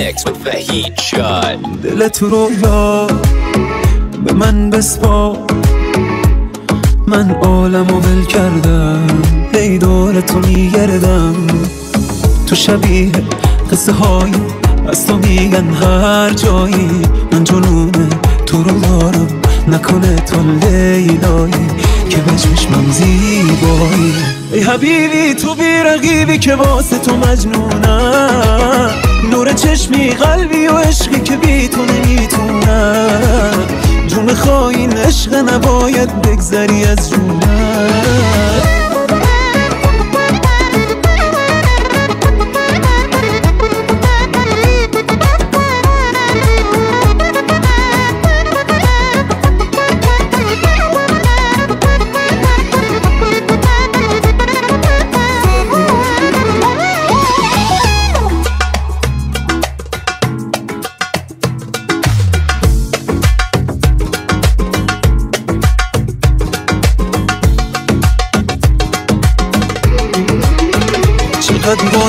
mix with Vahid Chud. دل تو رویا به من بسپار. من عالم و ول کردم هی دور تو میگردم. تو شبیه قصه های از تو میگن هر جایی. من جنون تو رو دارم نکنه تو لیلایی که چشمم زیبایی. ای حبیبی تو بیرقیبی که واسه تو مجنونم. نور چشمی قلبی و عشقی که بی تو نمی‌تونم. جون خواهین عشق نباید بگذری از جونم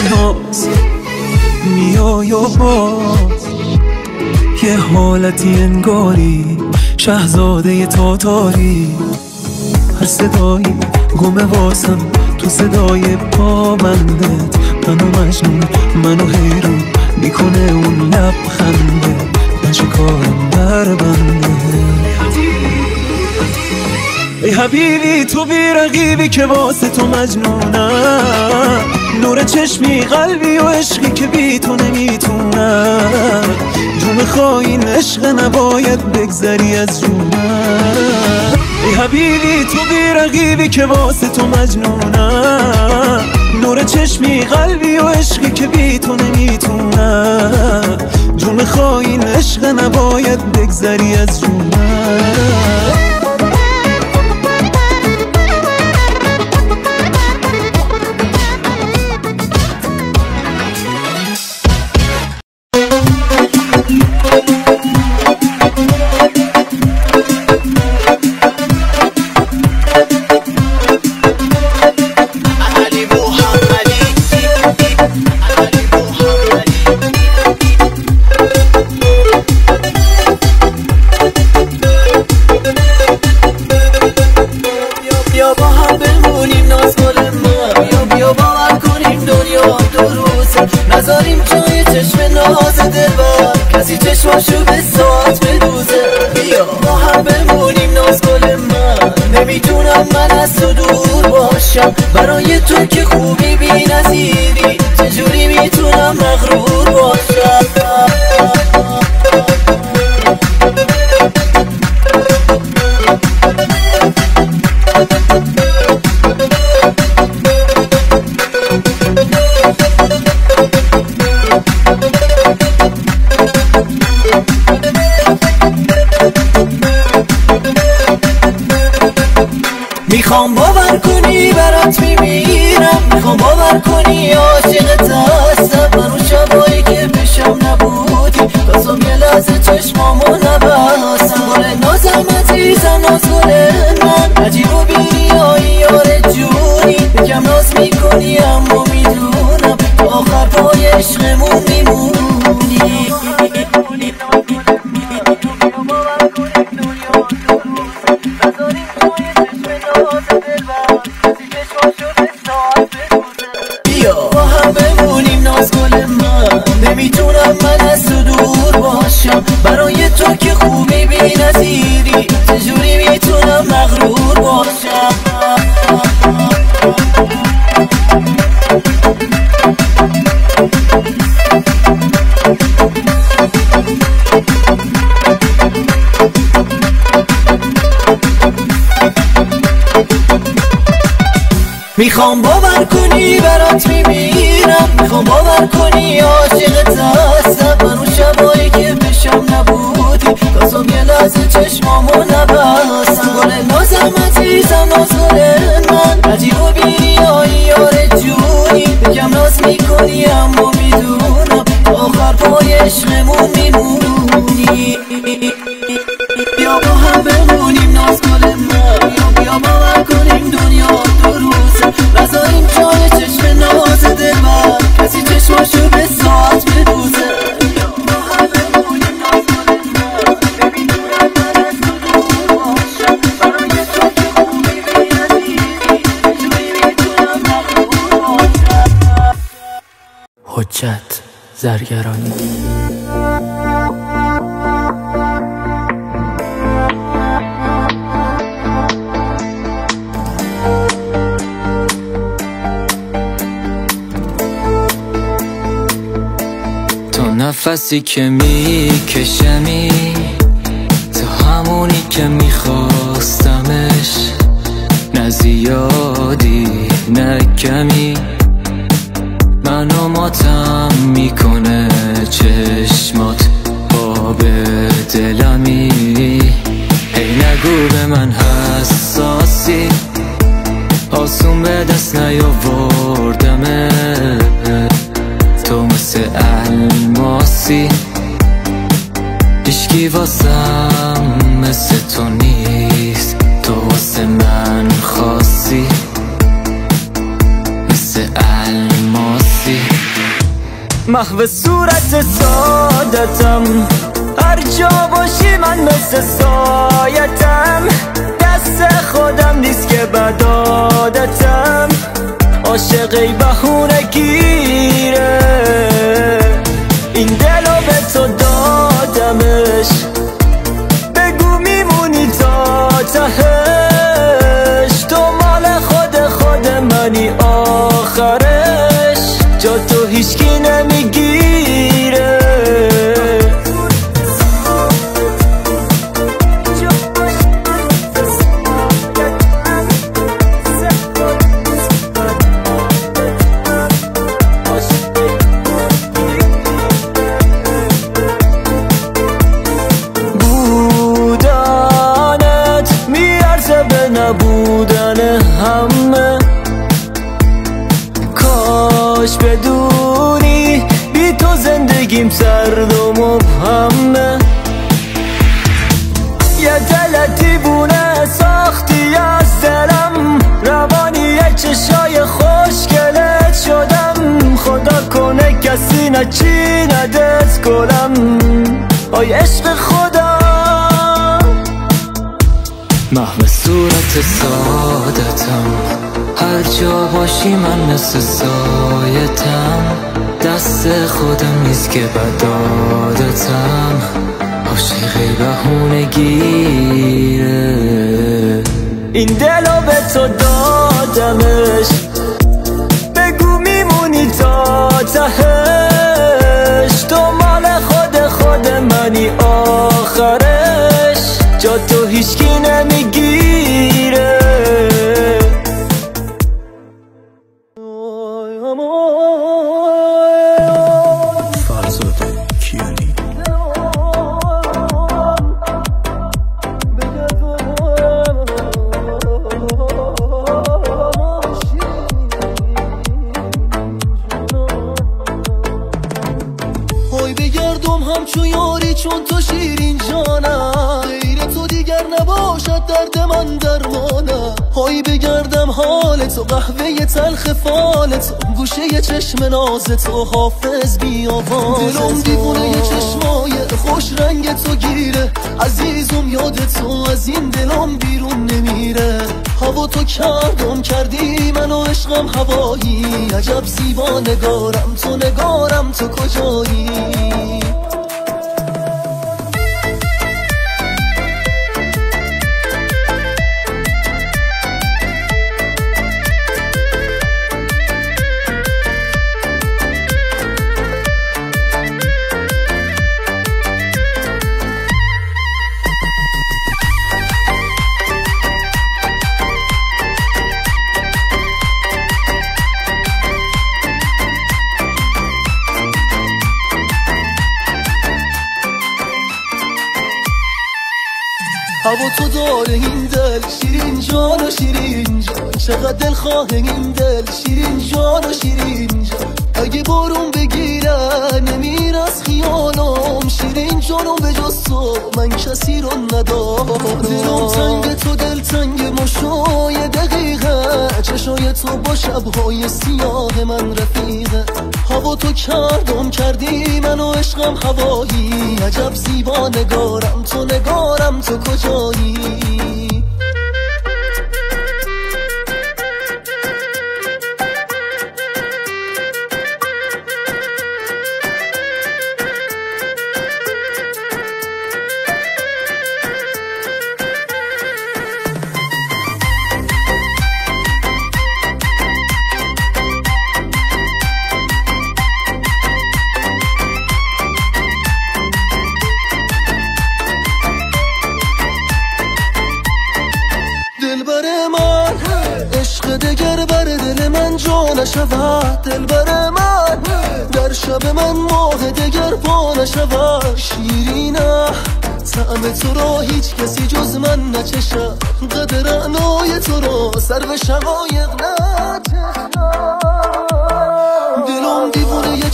ناز میای و باز یه حالتی انگاری شهزاده تاتاری. هر صدایی گمه واسم تو صدای پا بندت منو مجنون منو حیرون می‌کنه اون لبخنده. من کارم در ای حبیبی تو بیرقیبی که واسه تو مجنونم. نور چشمی قلبی و عشقی که بی تو نمی‌تونم جون خواهین عشق نباید بگذری از جونم ای حبیبی تو بیرقیبی که واسه تو مجنونم نور چشمی قلبی و عشقی که بی تو نمی‌تونم جون خواهین عشق نباید بگذری از جونم چشم ناز دلبر کسی چشماشو به ساعت بدوزه. بیا. با هم بمونیم ناز گل من. نمی‌تونم من از تو دور باشم. برای تو که خوبی بی نظیری چجوری می‌تونم مغرور باشم؟ می‌خوام باور کنی برات میمیرم. می‌خوام باور کنی عاشقت می‌خوام باور کنی برات میمیرم می‌خوام باور کنی عاشقت هستم من اون شبایی حجت زرگرانی. تو نفسی که میکشمی تو همونی که میخواستمش نه زیادی نه کمی. منو ماتم می‌کنه چشمات. باب دلمی. هی نگو به من حساسی. آسون به دست نیاوردمه سادتم هر جا باشی من مثل سایتم. دست خودم نیست که بدادتم عاشقی بهونه گیره. این دلو به تو دادمش. بگو میمونی تا تهش. تو مال خود خود منی. سرد و مبهمه یه دل دیوونه ساختی از دلم. روانی چشای خوشگلت شدم. خدا کنه کسی نچی ندت گلم آی عشق خدا. محو صورت سادتم. هر جا باشی من مثل سایتم. دست خودم نیست که بدادتم عاشقی بهونه گیره این دلو به تو دادمش. بگو میمونی تا تهش. تو مال خود خود منی آخرش. های بگردم حال تو قهوه تلخ فال تو. گوشه چشم ناز تو حافظ بیاواز دلم دیوونه چشمای خوش رنگ تو گیره. عزیزم یاد تو از این دلم بیرون نمیره. هوا تو کردم کردی من و عشقم هوایی. عجب زیبا نگارم تو نگارم تو کجایی؟ هوا تو داره این دل شیرین جان و شیرین جان. چقدر دل خواه این دل شیرین جان و شیرین جان. اگه بارون بگیره نمیر از خیالم شیرین جانم به جز من کسی رو ندارم. دلم تنگ تو دل تنگ مشای دقیقه تو با شبهای سیاه من رفیقه هوا تو کردم کردی من و عشقم هوایی. عجب زیبا نگارم تو نگارم تو کجایی؟ نشود دل بر من. در شب من ماه دگر پا نشود. شیرینه تعم تو را هیچ کسی جز من نچشد قدر اعنای تو را سر به شقایق دلم دیوونه یه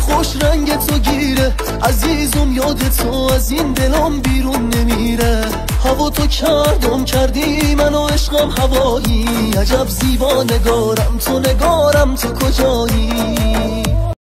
خوش رنگ تو گیره. عزیزم یاد تو از این دلم بیرون نمیره. هوا تو کردم کردی من و عشقم هوایی. عجب زیبا نگارم تو نگارم تو کجایی؟